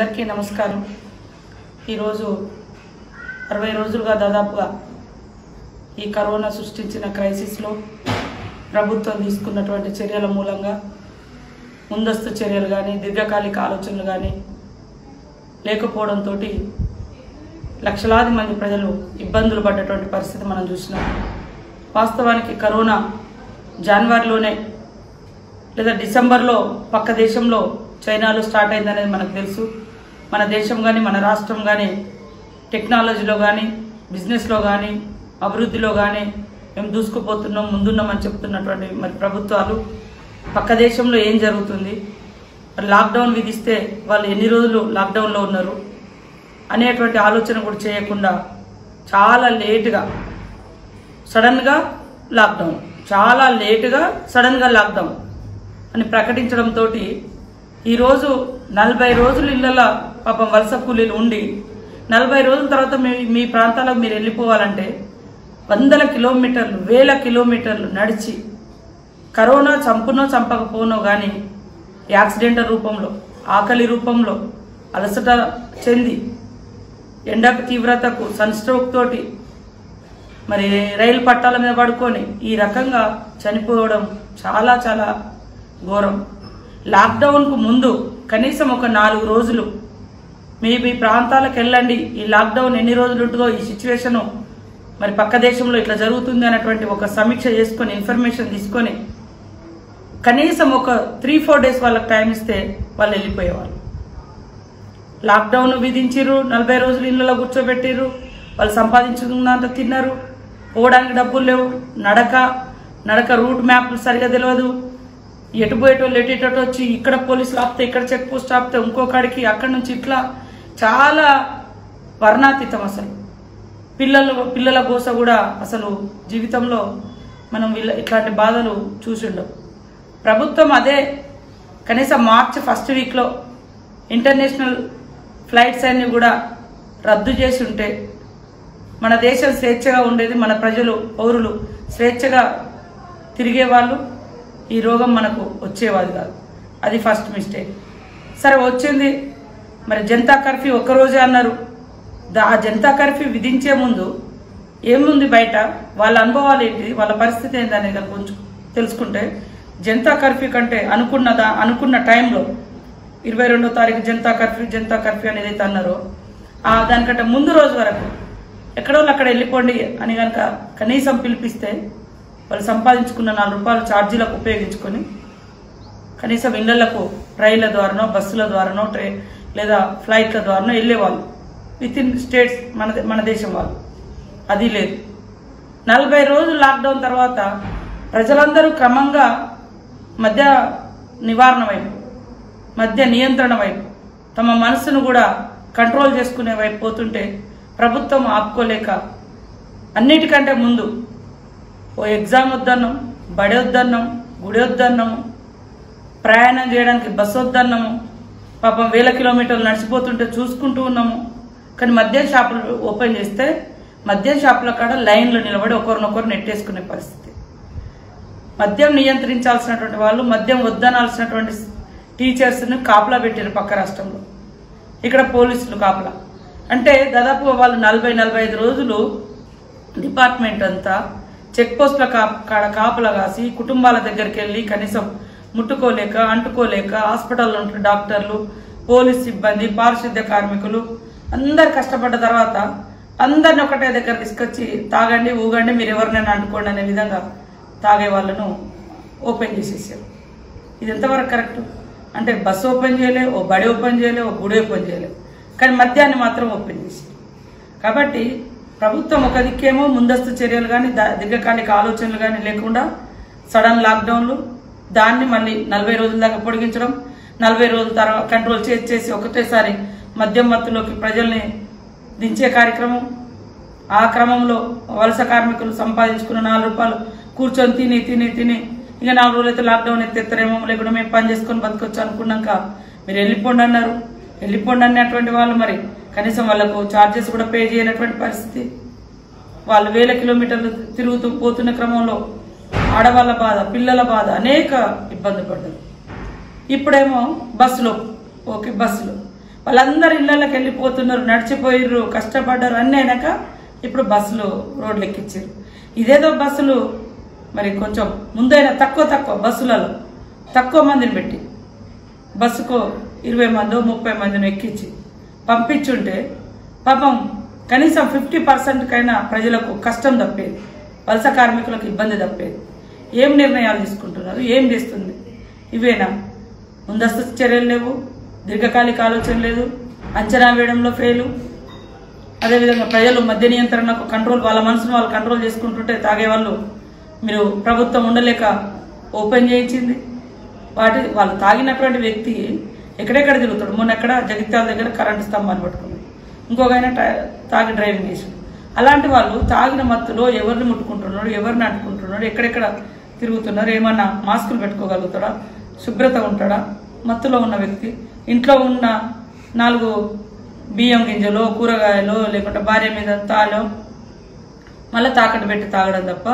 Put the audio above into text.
అందరికీ నమస్కారం. ఈరోజు అరవై రోజులుగా దాదాపుగా ఈ కరోనా సృష్టించిన క్రైసిస్లో ప్రభుత్వం తీసుకున్నటువంటి చర్యల మూలంగా ముందస్తు చర్యలు కానీ దీర్ఘకాలిక ఆలోచనలు కానీ లేకపోవడంతో లక్షలాది మంది ప్రజలు ఇబ్బందులు పడ్డటువంటి పరిస్థితి మనం చూసినాం. వాస్తవానికి కరోనా జనవరిలోనే లేదా డిసెంబర్లో పక్క దేశంలో చైనాలో స్టార్ట్ అయిందనేది మనకు తెలుసు. మన దేశం కానీ మన రాష్ట్రం కానీ టెక్నాలజీలో కానీ బిజినెస్లో కానీ అభివృద్ధిలో కానీ మేము దూసుకుపోతున్నాం ముందున్నామని చెప్తున్నటువంటి మరి ప్రభుత్వాలు పక్క దేశంలో ఏం జరుగుతుంది? మరి లాక్డౌన్ విధిస్తే వాళ్ళు ఎన్ని రోజులు లాక్డౌన్లో ఉన్నారు? అనేటువంటి ఆలోచన కూడా చేయకుండా చాలా లేటుగా సడన్గా లాక్డౌన్ చాలా లేటుగా సడన్గా లాక్డౌన్ అని ప్రకటించడంతో ఈరోజు నలభై రోజులు ఇళ్ళలో పాపం వలస కూలీలు ఉండి నలభై రోజుల తర్వాత మీ మీ ప్రాంతాలకు మీరు వెళ్ళిపోవాలంటే వందల కిలోమీటర్లు వేల కిలోమీటర్లు నడిచి కరోనా చంపునో చంపకపోనో కానీ యాక్సిడెంటల్ రూపంలో ఆకలి రూపంలో అలసట చెంది ఎండ తీవ్రతకు సన్ స్ట్రోక్ తోటి మరి రైలు పట్టాల మీద పడుకొని ఈ రకంగా చనిపోవడం చాలా చాలా ఘోరం. లాక్డౌన్కు ముందు కనీసం ఒక నాలుగు రోజులు మీ మీ ప్రాంతాలకు వెళ్ళండి ఈ లాక్డౌన్ ఎన్ని రోజులు ఉంటుందో ఈ సిచ్యువేషను మరి పక్క దేశంలో ఇట్లా జరుగుతుంది అనేటువంటి ఒక సమీక్ష చేసుకొని ఇన్ఫర్మేషన్ తీసుకొని కనీసం ఒక త్రీ ఫోర్ డేస్ వాళ్ళకి టైం ఇస్తే వాళ్ళు వెళ్ళిపోయేవాళ్ళు. లాక్డౌన్ విధించారు నలభై రోజులు ఇళ్ళలో కూర్చోబెట్టారు వాళ్ళు సంపాదించుకున్నంత తిన్నారు పోవడానికి డబ్బులు లేవు నడక నడక రూట్ మ్యాప్లు సరిగా తెలియదు ఎటు పోయేటోళ్ళు ఎటు వచ్చి ఇక్కడ పోలీసులు ఆపితే ఇక్కడ చెక్ పోస్ట్ ఆపితే ఇంకో కాడికి అక్కడి నుంచి ఇట్లా చాలా వర్ణాతీతం అసలు. పిల్లలు పిల్లల గోస కూడా అసలు జీవితంలో మనం వీళ్ళ ఇట్లాంటి బాధలు చూసిండవు. ప్రభుత్వం అదే కనీసం మార్చ్ ఫస్ట్ వీక్లో ఇంటర్నేషనల్ ఫ్లైట్స్ అన్ని కూడా రద్దు చేసి ఉంటే మన దేశం స్వేచ్ఛగా ఉండేది మన ప్రజలు పౌరులు స్వేచ్ఛగా తిరిగేవాళ్ళు ఈ రోగం మనకు వచ్చేవాది కాదు. అది ఫస్ట్ మిస్టేక్ సరే వచ్చింది. మరి జనతా కర్ఫ్యూ ఒక్కరోజే అన్నారు. దా ఆ జనతా కర్ఫ్యూ విధించే ముందు ఏముంది బయట? వాళ్ళ అనుభవాలు ఏంటి? వాళ్ళ పరిస్థితి ఏంటనేది కనుక కొంచెం తెలుసుకుంటే జనతా కర్ఫ్యూ కంటే అనుకున్నదా అనుకున్న టైంలో ఇరవై రెండో తారీఖు జనతా కర్ఫ్యూ జనతా కర్ఫ్యూ అనేది అయితే అన్నారో ఆ దానికంటే ముందు రోజు వరకు ఎక్కడో అక్కడ వెళ్ళిపోండి అని కనుక కనీసం పిలిపిస్తే వాళ్ళు సంపాదించుకున్న నాలుగు రూపాయలు ఛార్జీలకు ఉపయోగించుకొని కనీసం ఇళ్ళకు రైళ్ళ ద్వారానో బస్సుల ద్వారానో ట్రై లేదా ఫ్లైట్ల ద్వారానో వెళ్ళేవాళ్ళు. విత్ ఇన్ స్టేట్స్ మన మన దేశం వాళ్ళు. అది లేదు. నలభై రోజులు లాక్డౌన్ తర్వాత ప్రజలందరూ క్రమంగా మధ్య నివారణ వైపు మధ్య నియంత్రణ వైపు తమ మనసును కూడా కంట్రోల్ చేసుకునే వైపు పోతుంటే ప్రభుత్వం ఆపుకోలేక అన్నిటికంటే ముందు ఓ ఎగ్జామ్ వద్దన్నాం బడి వద్దన్నాం గుడి వద్దన్నాము ప్రయాణం చేయడానికి బస్సు వద్దన్నాము. పాపం వేల కిలోమీటర్లు నడిచిపోతుంటే చూసుకుంటూ ఉన్నాము. కానీ మద్యం షాపులు ఓపెన్ చేస్తే మద్యం షాపుల కాడ లైన్లో నిలబడి ఒకరినొకరు నెట్టేసుకునే పరిస్థితి. మద్యం నియంత్రించాల్సినటువంటి వాళ్ళు మద్యం వద్దనాల్సినటువంటి టీచర్స్ని కాపలా పెట్టారు పక్క రాష్ట్రంలో. ఇక్కడ పోలీసులు కాపలా. అంటే దాదాపు వాళ్ళు నలభై నలభై ఐదు రోజులు డిపార్ట్మెంట్ అంతా చెక్ పోస్టుల కా- కాడ కాపలా కాసి కుటుంబాల దగ్గరికి వెళ్ళి కనీసం ముట్టుకోలేక అంటుకోలేక హాస్పిటల్లో ఉంటున్న డాక్టర్లు పోలీస్ సిబ్బంది పారిశుద్ధ్య కార్మికులు అందరు కష్టపడ్డ తర్వాత అందరిని ఒకటే దగ్గర తీసుకొచ్చి తాగండి ఊగండి మీరు ఎవరినైనా అంటుకోండి అనే విధంగా తాగే వాళ్ళను ఓపెన్ చేసేసారు. ఇది ఎంతవరకు కరెక్ట్? అంటే బస్సు ఓపెన్ చేయలే ఓ బడి ఓపెన్ చేయలే ఓ గుడి ఓపెన్ చేయలే. కానీ మద్యాన్ని మాత్రం ఓపెన్ చేశారు. కాబట్టి ప్రభుత్వం ఒక దిక్కేమో ముందస్తు చర్యలు కానీ దీర్ఘకాలిక ఆలోచనలు కానీ లేకుండా సడన్ లాక్డౌన్లు దాన్ని మళ్ళీ నలభై రోజుల దాకా పొడిగించడం నలభై రోజుల తర్వాత కంట్రోల్ చేసి చేసి ఒకటేసారి మద్యం మత్తులోకి ప్రజల్ని దించే కార్యక్రమం ఆ క్రమంలో వలస కార్మికులు సంపాదించుకున్న నాలుగు రూపాయలు కూర్చొని తిని తిని తిని ఇంకా నాలుగు రోజులైతే లాక్డౌన్ ఎత్తేస్తారేమో లేకుండా మేము పని చేసుకొని బతకొచ్చు అనుకున్నాక మీరు వెళ్ళిపోండి అన్నారు. వెళ్ళిపోండి అన్నటువంటి వాళ్ళు మరి. కనీసం వాళ్ళకు ఛార్జెస్ కూడా పే చేయనటువంటి పరిస్థితి. వాళ్ళు వేల కిలోమీటర్లు తిరుగుతూ పోతున్న క్రమంలో ఆడవాళ్ళ బాధ పిల్లల బాధ అనేక ఇబ్బంది పడ్డారు. ఇప్పుడేమో బస్సులో ఓకే బస్సులో. వాళ్ళందరూ ఇళ్ళకి వెళ్ళిపోతున్నారు నడిచిపోయిర్రు కష్టపడ్డారు అన్నీ అయినాక ఇప్పుడు బస్సులు రోడ్లు ఎక్కించారు ఇదేదో బస్సులు మరి కొంచెం ముందైనా తక్కువ తక్కువ బస్సులలో తక్కువ మందిని పెట్టి బస్సుకు ఇరవై మందో ముప్పై మందిని ఎక్కించి పంపించుంటే పాపం కనీసం ఫిఫ్టీ పర్సెంట్కైనా ప్రజలకు కష్టం తప్పేది. వలస కార్మికులకు ఇబ్బంది తప్పేది. ఏం నిర్ణయాలు తీసుకుంటున్నారు? ఏం చేస్తుంది? ఇవేనా? ముందస్తు చర్యలు లేవు. దీర్ఘకాలిక ఆలోచన లేదు. అంచనా వేయడంలో ఫెయిలు అదేవిధంగా ప్రజలు మద్య నియంత్రణకు కంట్రోల్ వాళ్ళ మనసును వాళ్ళు కంట్రోల్ చేసుకుంటుంటే తాగేవాళ్ళు మీరు ప్రభుత్వం ఉండలేక ఓపెన్ చేయించింది. వాటి వాళ్ళు తాగినటువంటి వ్యక్తి ఎక్కడెక్కడ తిరుగుతాడు? మొన్న ఎక్కడ? జగిత్యాల దగ్గర కరెంటు స్తంభాన్ని పట్టుకున్నాడు. ఇంకొక ఆయన తాగి డ్రైవింగ్ చేశాడు. అలాంటి వాళ్ళు తాగిన మత్తులో ఎవరిని ముట్టుకుంటున్నాడు? ఎవరిని అంటుకుంటున్నాడు ఎక్కడెక్కడ తిరుగుతున్నారు? ఏమన్నా మాస్కులు పెట్టుకోగలుగుతాడా? శుభ్రత ఉంటాడా? మత్తులో ఉన్న వ్యక్తి? ఇంట్లో ఉన్న నాలుగు బియ్యం గింజలో కూరగాయలు లేకుంటే భార్య మీద తాలో మళ్ళీ తాకట్టు పెట్టి తాగడం తప్ప